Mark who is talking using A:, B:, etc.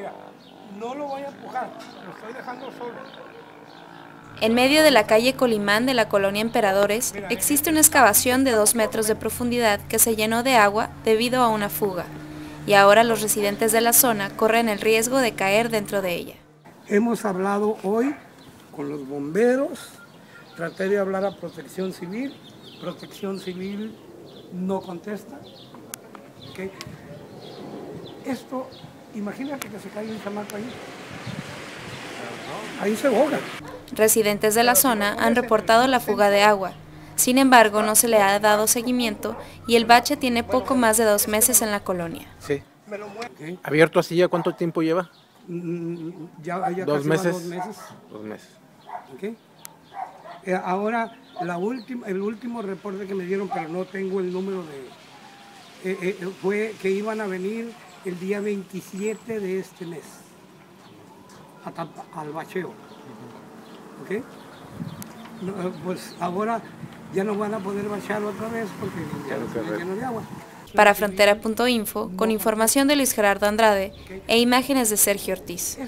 A: Mira, no lo voy a empujar, lo estoy dejando solo.
B: En medio de la calle Colimán de la colonia Emperadores existe una excavación de dos metros de profundidad que se llenó de agua debido a una fuga y ahora los residentes de la zona corren el riesgo de caer dentro de ella.
A: Hemos hablado hoy con los bomberos, traté de hablar a protección civil, protección civil no contesta. Esto, imagínate que se cae un chamaco ahí. Ahí se ahoga.
B: Residentes de la zona han reportado la fuga de agua. Sin embargo, no se le ha dado seguimiento y el bache tiene poco más de dos meses en la colonia.
C: Sí. ¿Abierto así ya cuánto tiempo lleva?
A: Mm, Ya, ya
C: ¿Dos
A: casi
C: meses?
A: dos meses.
C: Dos meses.
A: ¿ok? Eh, ahora, la última, el último reporte que me dieron, pero no tengo el número de... eh, eh, fue que iban a venir el día 27 de este mes a al bacheo. ¿Ok? No, pues ahora ya no van a poder bachear otra vez porque ya no está lleno de agua.
B: Para Frontera.info, con información de Luis Gerardo Andrade e imágenes de Sergio Ortiz.